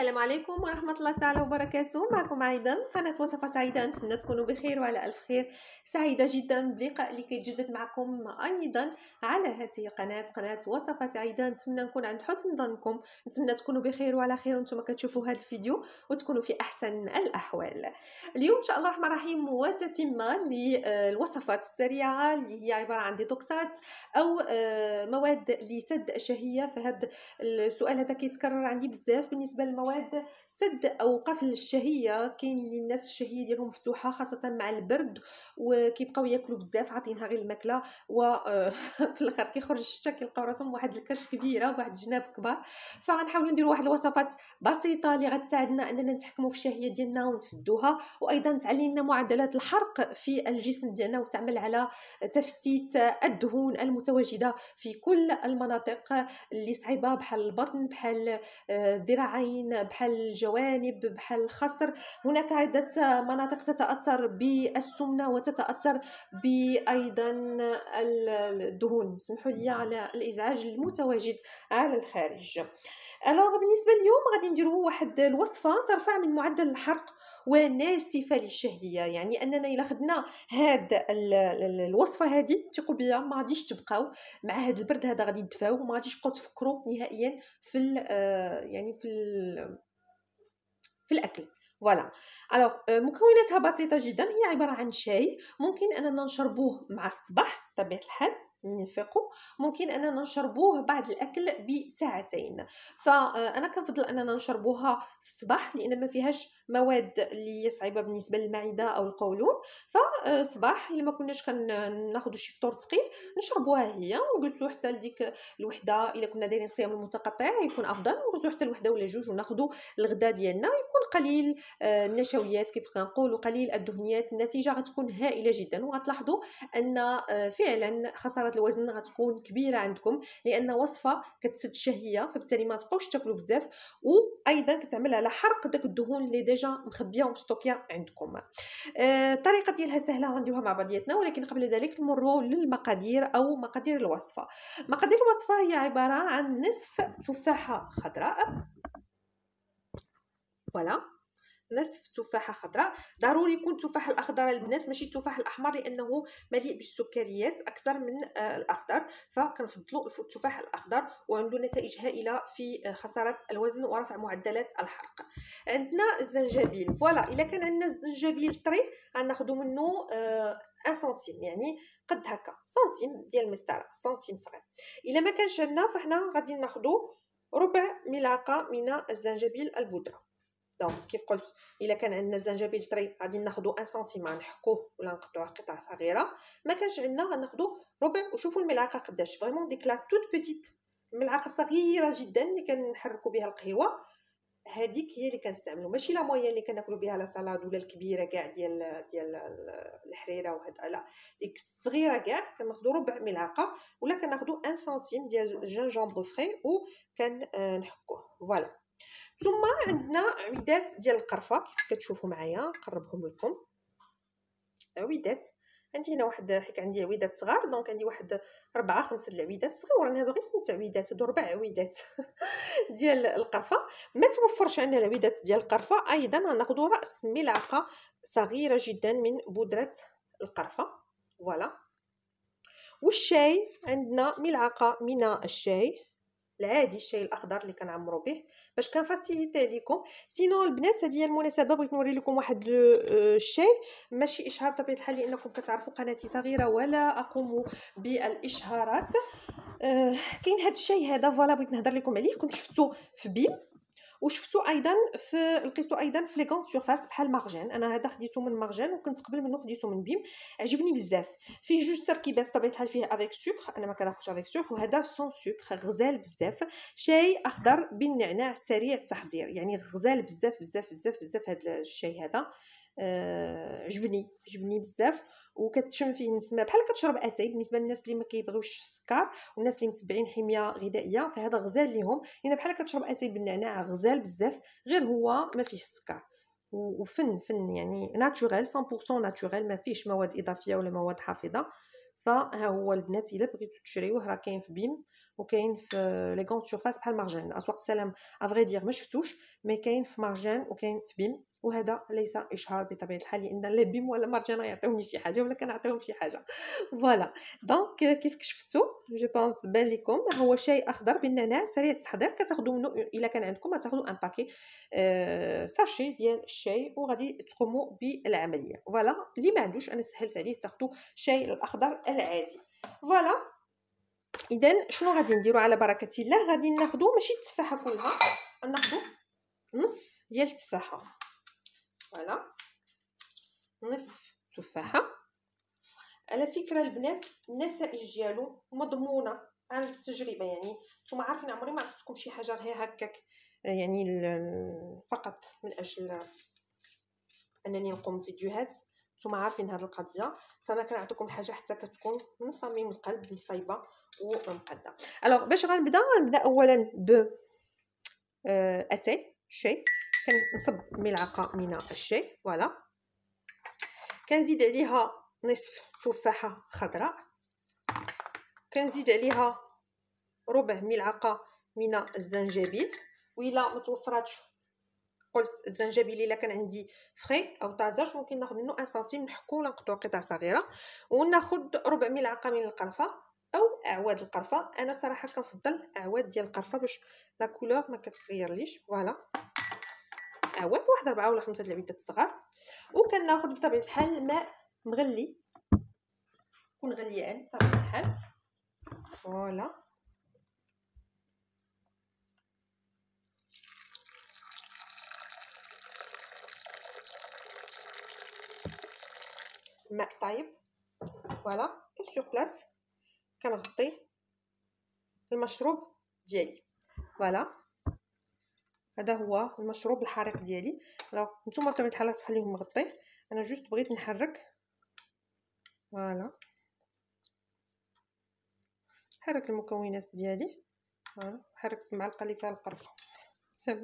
السلام عليكم ورحمة الله تعالى وبركاته. معكم أيضا قناة وصفات عايدة. نتمنى تكونوا بخير وعلى ألف خير. سعيدة جدا بلقاء اللي كيتجدد معكم أيضا على هذه القناة قناة وصفات عايدة. نتمنى نكون عند حسن ظنكم. نتمنى تكونوا بخير وعلى خير وأنتم كتشوفوا هذا الفيديو وتكونوا في أحسن الأحوال. اليوم إن شاء الله الرحمن الرحيم وتتمة للوصفات السريعة اللي هي عبارة عن ديتوكسات أو آه، مواد لسد الشهية فهذا السؤال هذا كيتكرر عندي بزاف بالنسبة للمواد مواد سد أو قفل الشهية. كاين الناس الشهية ديالهم مفتوحة خاصة مع البرد وكيبقاو ياكلوا بزاف عاطينها غير الماكلة. وفي الآخر كيخرج الشتا كيلقاو راسهم واحد الكرش كبيرة بواحد الجناب كبار. فغنحاولوا نديروا واحد الوصفات بسيطة اللي غتساعدنا أننا نتحكموا في الشهية ديالنا ونسدوها. وأيضا تعلي لنا معدلات الحرق في الجسم ديالنا وتعمل على تفتيت الدهون المتواجدة في كل المناطق اللي صعيبة بحال البطن بحال الذراعين بحال الجوانب بحال الخصر. هناك عدة مناطق تتأثر بالسمنة وتتأثر بأيضا الدهون. سمحوا لي على الإزعاج المتواجد على الخارج. ألوغ بالنسبة اليوم غادي نديرو واحد الوصفة ترفع من معدل الحرق وناسفة للشهيه يعني أننا إلا خدنا هاد الوصفة هذه ثقوا بيا ما غاديش تبقاو. مع هاد البرد هذا غادي تدفاو وما غاديش تبقاو تفكروا نهائيا في آه، يعني في في الأكل. فوالا. ألوغ مكوناتها بسيطة جدا. هي عبارة عن شاي. ممكن أننا نشربوه مع الصباح بطبيعه الحال. نفيقوا ممكن أننا نشربوه بعد الأكل بساعتين. فانا كنفضل أننا نشربوها الصباح لأن ما فيهاش مواد اللي صعيبة بالنسبة للمعدة أو القولون. فالصباح إلا ما كناش كناخذوا شي فطور ثقيل نشربوها هي. ونجلسوا حتى لديك الوحدة إلا كنا دايرين صيام المتقطع يكون أفضل. ونجلسوا حتى الوحدة ولا جوج وناخذوا الغداء ديالنا يكون قليل آه، النشويات كيف كنقول وقليل الدهنيات. النتيجة غتكون هائلة جدا. وغتلاحظوا أن آه، فعلا خسارة الوزن غتكون كبيرة عندكم لأن وصفة كتسد الشهيه فبالتالي ما تبقاوش تاكلوا بزاف وأيضا كتعمل على حرق داك الدهون اللي ديجا مخبية ومستوكية عندكم. آه الطريقة ديالها سهلة غنديروها مع بعضياتنا ولكن قبل ذلك نمروا للمقادير أو مقادير الوصفة. مقادير الوصفة هي عبارة عن نصف تفاحة خضراء. فوالا. نصف تفاحة خضراء. ضروري يكون التفاح الأخضر البنات ماشي التفاح الأحمر لأنه مليء بالسكريات أكثر من آه، الأخضر. فكنفضلوا التفاح الأخضر وعنده نتائج هائلة في آه، خسارة الوزن ورفع معدلات الحرق. عندنا الزنجبيل. ف voilà إلا كان عندنا الزنجبيل طري غناخذوا منه أه un centimètre يعني قد هكا سنتيم ديال المسطرة سنتيم صغير. إلا ما كانش عندنا فحنا غادي ناخذوا ربع ملعقه من الزنجبيل البودرة. donc كيف قلت إلا كان عندنا الزنجبيل طري غادي ناخذو 1 سنتيم نحكوه ولا نقطعوه قطع صغيرة. ما كانش عندنا غناخذو ربع وشوفوا الملعقة قداش. vraiment ديك la toute petite ملعقه صغيرة جدا اللي كنحركوا بها القهوة. هذيك هي اللي كنستعملو ماشي la moyenne اللي كناكلو بها la salade ولا الكبيرة كاع ديال ديال الحريرة وهذا لا. ديك الصغيره كاع كناخذو ربع ملعقة ولا كناخذو 1 سنتيم ديال ال gingembre frais و كنحكوه. ف voilà ثم عندنا عويدات ديال القرفة كيف كتشوفوا معايا نقربهم لكم. عويدات عندي هنا واحد حيت عندي عويدات صغار donc عندي واحد ربعة خمسة العويدات صغيورين هادو غير سميت عويدات هادو ربع عويدات ديال القرفة. ما توفرش عندنا العويدات ديال القرفة. أيضا غناخذوا رأس ملعقة صغيرة جدا من بودرة القرفة. ف voilà. والشاي عندنا ملعقة من الشاي. العادي الشاي الأخضر اللي كنعمرو به باش كن faciliter عليكم sinon البنات هذه هي المناسبة بغيت نوري لكم واحد الشاي آه، ماشي إشهار بطبيعة الحال لأنكم كتعرفوا قناتي صغيرة ولا أقوم بالإشهارات. آه، كاين هذا الشاي هذا ف voilà بغيت نهضر لكم عليه. كنت شفتو في بيم. وشفتو أيضا في لقيتو أيضا في les grandes surfaces بحال مارجان. أنا هذا خديته من مارجان وكنت قبل منه خديته من بيم. عجبني بزاف. فيه جوج تركيبات بطبيعة الحال فيه avec سكر أنا ما كناخذش avec سكر وهذا sans سكر غزال بزاف. شاي أخضر بالنعناع سريع التحضير. يعني غزال بزاف بزاف بزاف بزاف هذا الشاي هذا. عجبني عجبني بزاف وكتشم فيه نسمة بحال كتشرب اتاي بالنسبة للناس اللي ما كيبغيوش السكر والناس اللي متبعين حمية غذائية فهذا غزال ليهم. لأن بحال كتشرب اتاي بالنعناع غزال بزاف غير هو ما فيه السكر. و enfin enfin يعني naturel 100% naturel ما فيش مواد إضافية ولا مواد حافظة. فها هو البنات إلا بغيتو تشريوه راه كاين في بيم وكاين في les grandes surfaces بحال مارجان أسواق السلام à vrai dire ما شفتوش mais كاين في مارجان وكاين في بيم. وهذا ليس اشهار بطبيعة الحال لأن لا بيم ولا مارجان يعطيوني شي حاجة ولا كنعطيهم شي حاجة. ف voilà donc كيف شفتوا je pense بان لكم هو شاي أخضر بالنعناع سريع التحضير كتاخذوا منه إلا كان عندكم تاخذوا un paquet أه sachet ديال الشاي وغادي تقوموا بالعملية. ف voilà اللي ما عندوش أنا سهلت عليه تاخذوا شاي الأخضر العادي. ف voilà اذا شنو غادي نديرو على بركة الله؟ غادي ناخذو ماشي التفاحة كلها ناخذو نص ديال التفاحة. فوالا نصف تفاحة. على فكرة البنات النتائج ديالو مضمونة. على التجربة يعني. نتوما عارفين عمري ما عطيتكم شي حاجة غير هكاك. يعني فقط من أجل أنني نقوم فيديوهات نتوما عارفين هذه القضية. فما كنعطيكم حاجة حتى كتكون من صميم القلب مصايبه ومقاده alors باش غنبدأ غنبدأ اولا ب آه، أتاي شاي كنصب ملعقة من الشاي ف voilà. كنزيد عليها نصف تفاحة خضراء. كنزيد عليها ربع ملعقة من الزنجبيل. وإلا ما توفراتش. قلت الزنجبيل إلا كان عندي frais أو طازج ممكن ناخذ منه 1 سنتيم نحكو ولا نقطعو قطع صغيرة. وناخذ ربع ملعقة من القرفة أو أعواد القرفة. أنا صراحة كنفضل أعواد ديال القرفة باش la couleur ما كتغيرليش. ف voilà. اعواد واحد أربعة ولا خمسة العويدات الصغار. وكناخذ بطبيعة الحال الماء مغلي. يكون غليان بطبيعة الحال. ف voilà. ماء طايب ف voilà. sur place كنغطي. المشروب ديالي. ف voilà. هذا هو المشروب الحريق ديالي. لو نتوما بطبيعة الحال تخليهم مغطي. أنا juste بغيت نحرك. ف voilà حرك المكونات ديالي. ف voilà حركت المعلقه اللي فيها القرفة. c'est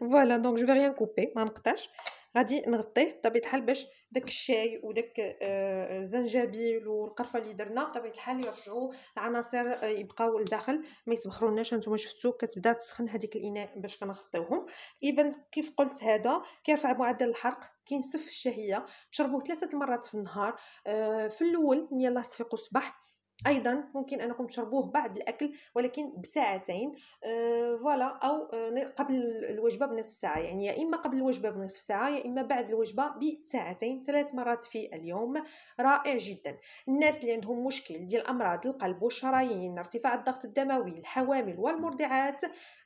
voilà donc je vais rien couper ما نقطعش. غادي نغطيه بطبيعة الحال باش داك الشاي وداك آه، الزنجبيل والقرفة اللي درنا بطبيعة الحال يرجعوا العناصر آه، يبقاو لداخل ما يتبخروناش نتوما شفتوا كتبدا تسخن هذيك الإناء باش كنغطيوهم. اذا كيف قلت هذا كيرفع معدل الحرق كينسف الشهية تشربوه ثلاثة المرات في النهار آه، في الأول يلاه تفيقوا الصباح أيضا ممكن أنكم تشربوه بعد الأكل ولكن بساعتين أه فوالا أو أه قبل الوجبة بنصف ساعة. يعني يا إما قبل الوجبة بنصف ساعة يا إما بعد الوجبة بساعتين ثلاث مرات في اليوم. رائع جدا. الناس اللي عندهم مشكل ديال أمراض القلب والشرايين ارتفاع الضغط الدموي الحوامل والمرضعات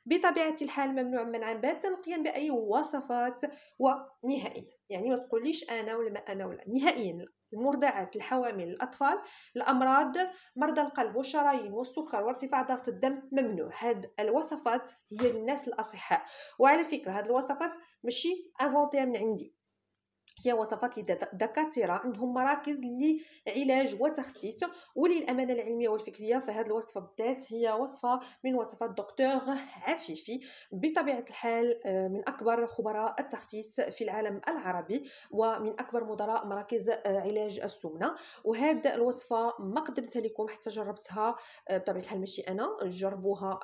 بطبيعة الحال ممنوع منعا باتا القيام بأي وصفات ونهائيا. يعني ما تقوليش أنا ولا ما أنا ولا نهائيا المرضعات الحوامل الأطفال الأمراض مرضى القلب والشرايين والسكر وارتفاع ضغط الدم ممنوع. هاد الوصفات هي للناس الأصحاء. وعلى فكرة هاد الوصفات ماشي انفونتيها من عندي. هي وصفات لدكاترة عندهم مراكز لعلاج وتخسيس وللأمانة العلمية والفكرية. فهذه الوصفة بالذات هي وصفة من وصفات دكتور عفيفي بطبيعة الحال آه، من أكبر خبراء التخسيس في العالم العربي ومن أكبر مدراء مراكز آه، علاج السمنة. وهذه الوصفة ما قدمتها لكم حتى جربتها آه، بطبيعة الحال ماشي أنا جربوها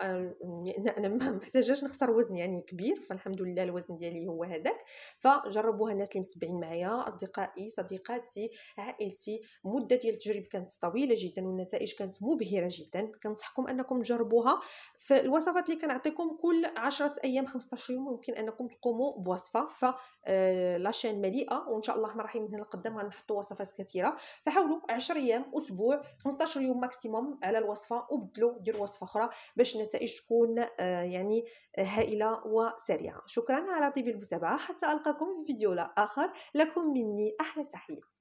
أنا ما محتاجاش نخسر وزن يعني كبير فالحمد لله الوزن ديالي هو هذاك فجربوها الناس اللي متبعين. معايا أصدقائي صديقاتي عائلتي. مدة ديال التجربة كانت طويلة جدا والنتائج كانت مبهرة جدا. كنصحكم أنكم تجربوها في الوصفات اللي كنعطيكم كل 10 أيام 15 يوم ممكن أنكم تقوموا بوصفة. ف آه، لاشين مليئة وإن شاء الله الرحمن من هنا لقدام غنحطوا وصفات كثيرة. فحاولوا 10 أيام أسبوع 15 يوم ماكسيموم على الوصفة وبدلوا ديروا وصفة أخرى باش النتائج تكون آه، يعني هائلة وسريعة. شكرا على طيب المتابعة. حتى ألقاكم في فيديو آخر. لكم مني أحلى تحية.